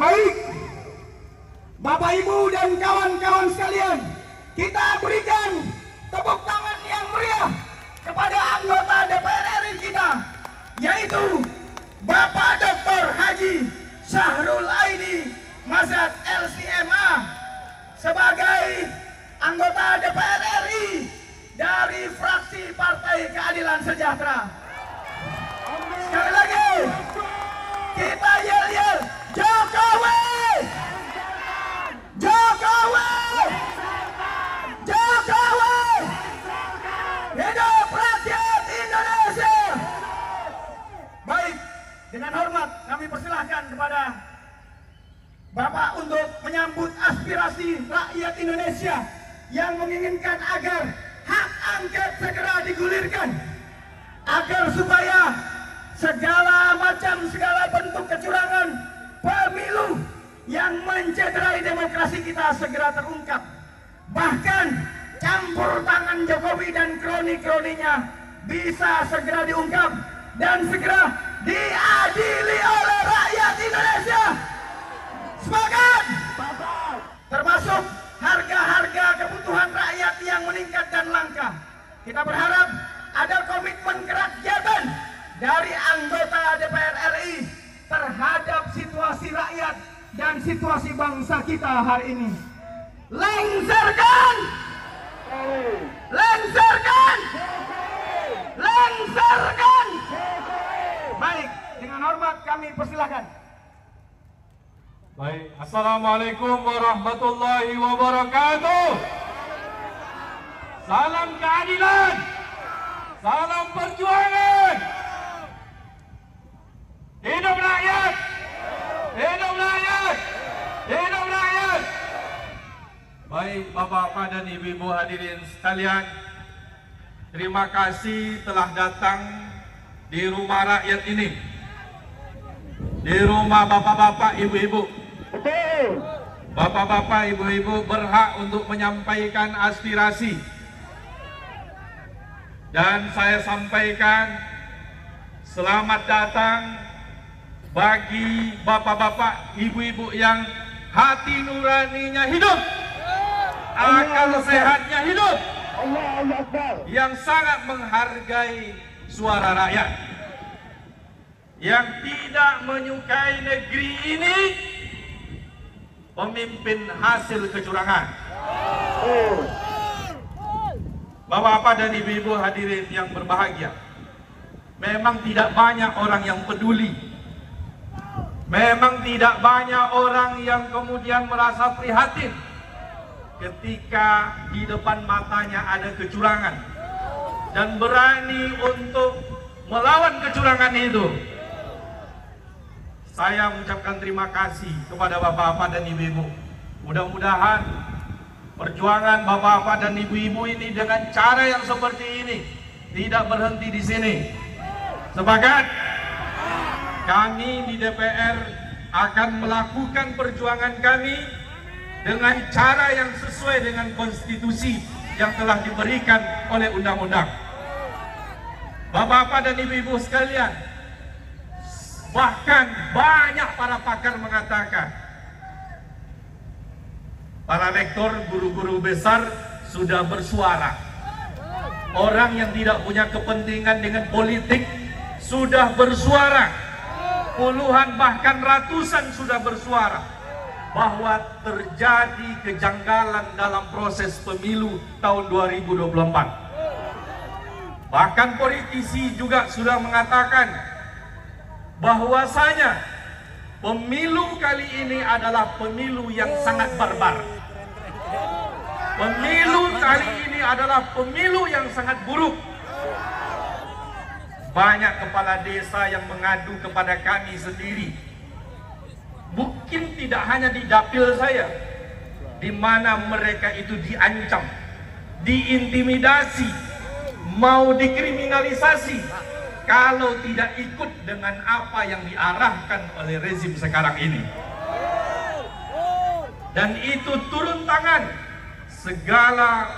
Baik, Bapak Ibu dan kawan-kawan sekalian, kita berikan tepuk tangan yang meriah kepada anggota DPR RI kita, yaitu Bapak Dr. Haji Syahrul Aidi Mazat LCMA sebagai anggota DPR RI dari fraksi Partai Keadilan Sejahtera. Dengan hormat kami persilahkan kepada Bapak untuk menyambut aspirasi rakyat Indonesia yang menginginkan agar hak angket segera digulirkan. Agar supaya segala macam segala bentuk kecurangan pemilu yang mencederai demokrasi kita segera terungkap. Bahkan campur tangan Jokowi dan kroni-kroninya bisa segera diungkap dan segera diadili oleh rakyat Indonesia. Semangat! Termasuk harga-harga kebutuhan rakyat yang meningkat dan langka. Kita berharap ada komitmen kerakyatan dari anggota DPR RI terhadap situasi rakyat dan situasi bangsa kita hari ini. Lengserkan! Lengserkan! Lengserkan baik dengan hormat kami persilahkan Baik, Assalamualaikum warahmatullahi wabarakatuh. Salam keadilan. Salam perjuangan. Hidup rakyat. Hidup rakyat. Hidup rakyat. Baik, Bapak-bapak dan Ibu-ibu hadirin sekalian. Terima kasih telah datang di rumah rakyat ini. Di rumah bapak-bapak, ibu-ibu. Bapak-bapak, ibu-ibu berhak untuk menyampaikan aspirasi. Dan saya sampaikan selamat datang bagi bapak-bapak, ibu-ibu yang hati nuraninya hidup. Akal sehatnya hidup. Yang sangat menghargai suara rakyat. Yang tidak menyukai negeri ini pemimpin hasil kecurangan. Bapak-bapak dan ibu-ibu hadirin yang berbahagia. Memang tidak banyak orang yang peduli. Memang tidak banyak orang yang kemudian merasa prihatin ketika di depan matanya ada kecurangan dan berani untuk melawan kecurangan itu. Saya mengucapkan terima kasih kepada bapak-bapak dan ibu-ibu. Mudah-mudahan perjuangan bapak-bapak dan ibu-ibu ini dengan cara yang seperti ini tidak berhenti di sini. Sepakat? Kami di DPR akan melakukan perjuangan kami dengan cara yang sesuai dengan konstitusi yang telah diberikan oleh undang-undang. Bapak-bapak dan ibu-ibu sekalian, Bahkan banyak para pakar mengatakan para rektor, guru-guru besar sudah bersuara. Orang yang tidak punya kepentingan dengan politik sudah bersuara. Puluhan bahkan ratusan sudah bersuara bahwa terjadi kejanggalan dalam proses pemilu tahun 2024. Bahkan politisi juga sudah mengatakan bahwasanya pemilu kali ini adalah pemilu yang sangat barbar. Pemilu kali ini adalah pemilu yang sangat buruk. Banyak kepala desa yang mengadu kepada kami sendiri. Mungkin tidak hanya di dapil saya, di mana mereka itu diancam, diintimidasi, mau dikriminalisasi, kalau tidak ikut dengan apa yang diarahkan oleh rezim sekarang ini. Dan itu turun tangan segala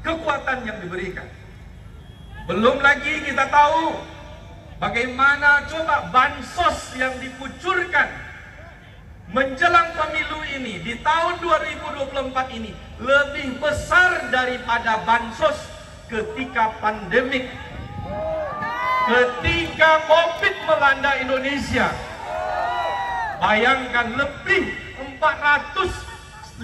kekuatan yang diberikan. Belum lagi kita tahu bagaimana coba bansos yang dikucurkan menjelang pemilu ini di tahun 2024 ini lebih besar daripada bansos ketika pandemik. Ketika Covid melanda Indonesia. Bayangkan lebih 450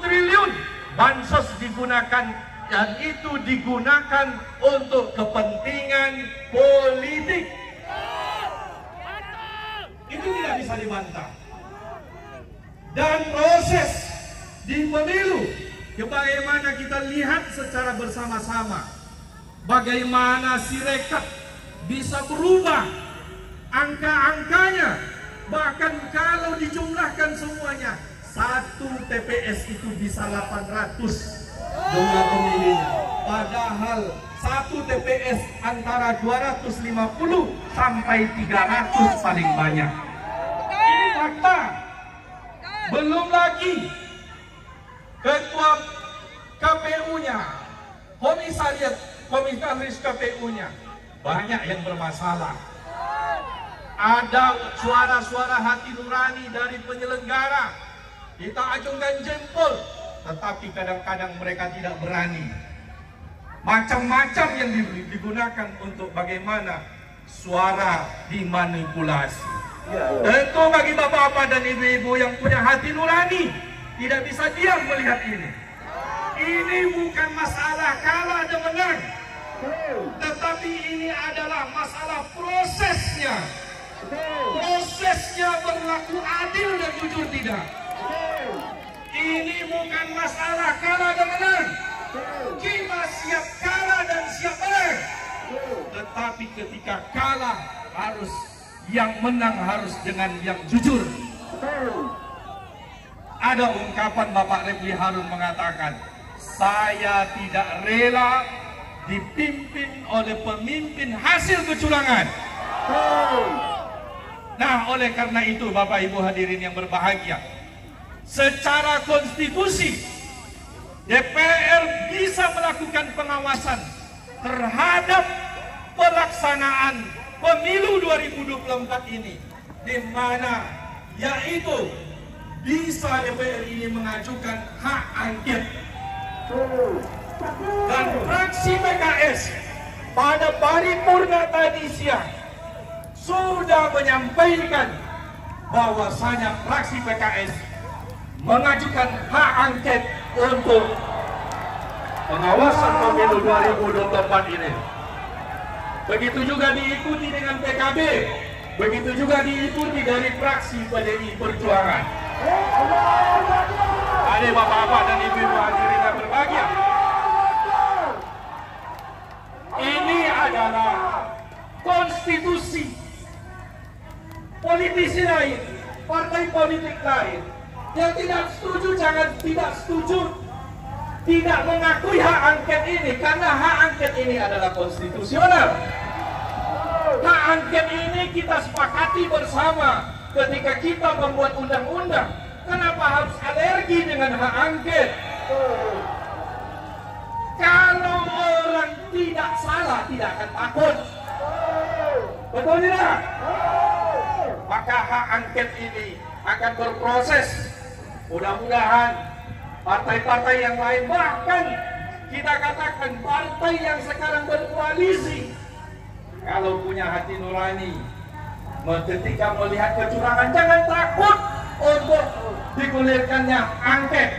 triliun bansos digunakan dan itu digunakan untuk kepentingan politik. Itu tidak bisa dibantah dan proses di pemilu bagaimana kita lihat secara bersama-sama bagaimana sirekap bisa berubah angka-angkanya bahkan kalau dijumlahkan semuanya satu TPS itu bisa 800 jumlah pemilihnya. Padahal satu TPS antara 250 sampai 300 paling banyak belum lagi ketua KPU-nya, komisariat, komisaris KPU-nya banyak yang bermasalah. Ada suara-suara hati nurani dari penyelenggara. Kita acungkan jempol, tetapi kadang-kadang mereka tidak berani. Macam-macam yang digunakan untuk bagaimana suara dimanipulasi. Tentu bagi bapak-bapak dan ibu-ibu yang punya hati nurani tidak bisa diam melihat ini. Ini bukan masalah kalah dan menang, tetapi ini adalah masalah prosesnya. Prosesnya berlaku adil dan jujur tidak. Ini bukan masalah kalah dan menang. Kita siap kalah dan siap menang. Tetapi ketika kalah harus yang menang harus dengan yang jujur. Ada ungkapan Bapak Refli Harun mengatakan, saya tidak rela dipimpin oleh pemimpin hasil kecurangan. Nah, oleh karena itu Bapak Ibu hadirin yang berbahagia, secara konstitusi DPR bisa melakukan pengawasan terhadap pelaksanaan pemilu 2024 ini di mana yaitu bisa DPR ini mengajukan hak angket dan fraksi PKS pada paripurna tadi siang sudah menyampaikan bahwasanya fraksi PKS mengajukan hak angket untuk pengawasan pemilu 2024 ini. Begitu juga diikuti dengan PKB, begitu juga diikuti dari fraksi PDI Perjuangan. Ada bapak-bapak dan ibu-ibu hadirin yang berbahagia. Ini adalah konstitusi politisi lain, partai politik lain yang tidak setuju jangan tidak setuju tidak mengakui hak angket ini karena hak angket ini adalah konstitusional. Hak angket ini kita sepakati bersama ketika kita membuat undang-undang. Kenapa harus alergi dengan hak angket? Kalau orang tidak salah tidak akan takut. Betul tidak? Maka hak angket ini akan berproses. Mudah-mudahan partai-partai yang lain. Bahkan kita katakan partai yang sekarang berkoalisi. Kalau punya hati nurani ketika melihat kecurangan jangan takut untuk digulirkannya angket.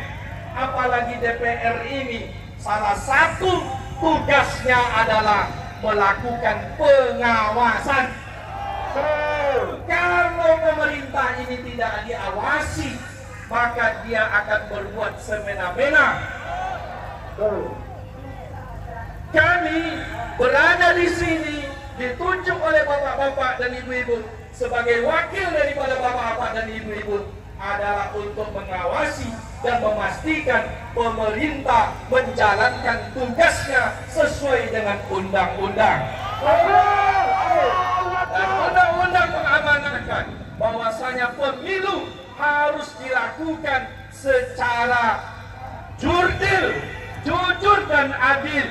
Apalagi DPR ini salah satu tugasnya adalah melakukan pengawasan. Kalau pemerintah ini tidak diawasi maka dia akan berbuat semena-mena. Kami berada di sini ditunjuk oleh bapak-bapak dan ibu-ibu sebagai wakil daripada bapak-bapak dan ibu-ibu adalah untuk mengawasi dan memastikan pemerintah menjalankan tugasnya sesuai dengan undang-undang. Dan undang-undang mengamanahkan bahwasanya pemilu harus dilakukan secara jurdil, jujur dan adil.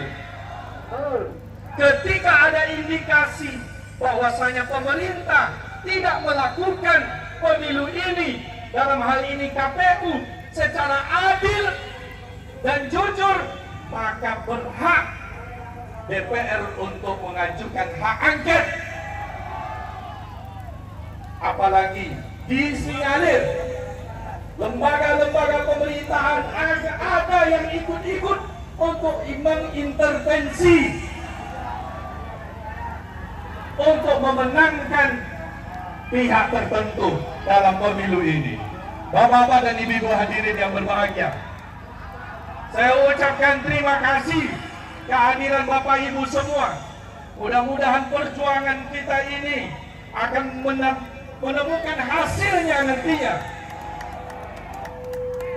Ketika ada indikasi bahwasanya pemerintah tidak melakukan pemilu ini dalam hal ini KPU secara adil dan jujur maka berhak DPR untuk mengajukan hak angket apalagi disinyalir lembaga-lembaga pemerintahan ada yang ikut-ikut untuk mengintervensi untuk memenangkan pihak tertentu dalam pemilu ini. Bapak-bapak dan ibu-ibu hadirin yang berbahagia, saya ucapkan terima kasih kehadiran Bapak Ibu semua. Mudah-mudahan perjuangan kita ini akan menemukan hasilnya nantinya.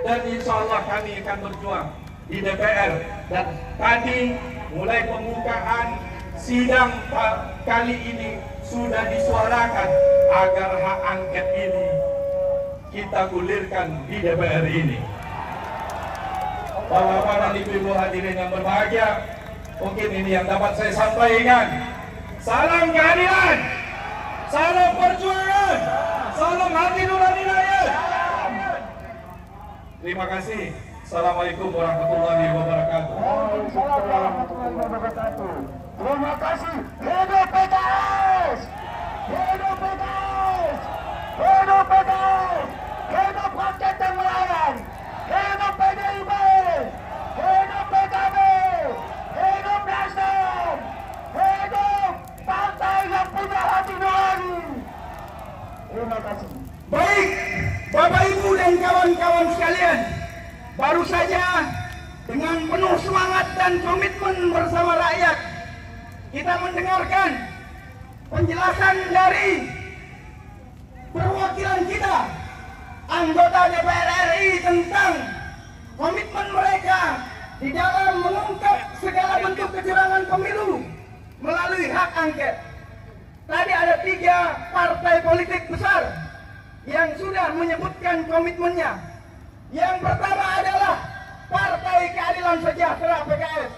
Dan insya Allah kami akan berjuang di DPR. Dan tadi mulai pembukaan sidang kali ini sudah disuarakan agar hak angket ini kita gulirkan di DPR ini. Bapak-bapak dan ibu-ibu hadirin yang berbahagia, mungkin ini yang dapat saya sampaikan. Salam keadilan, salam perjuangan, salam hati nurani rakyat. Terima kasih. Assalamualaikum warahmatullahi wabarakatuh. Waalaikumsalam warahmatullahi wabarakatuh. Terima kasih. Hidup PKS! Hidup PKS! Hidup PKS! Hidup rakyat yang melayan! Hidup PDIP! Hidup PKB! Hidup Nasdem! Hidup partai yang punya hati nurani! Terima kasih. Baik, Bapak Ibu dan kawan-kawan sekalian, baru saja dengan penuh semangat dan komitmen bersama rakyat kita mendengarkan penjelasan dari perwakilan kita anggota DPR RI tentang komitmen mereka di dalam mengungkap segala bentuk kecurangan pemilu melalui hak angket. Tadi ada tiga partai politik besar yang sudah menyebutkan komitmennya. Yang pertama adalah Partai Keadilan Sejahtera PKS.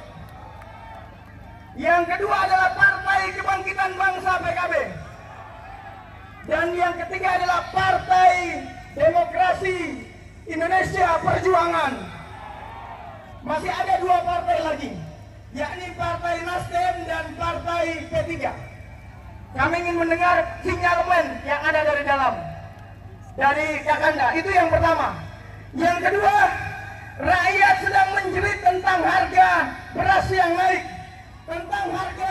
Yang kedua adalah Partai Kebangkitan Bangsa PKB. Dan yang ketiga adalah Partai Demokrasi Indonesia Perjuangan. Masih ada dua partai lagi, yakni Partai Nasdem dan Partai P3. Kami ingin mendengar sinyalemen yang ada dari dalam, dari Kakanda. Itu yang pertama. Yang kedua, rakyat sedang menjerit tentang harga beras yang naik, tentang harga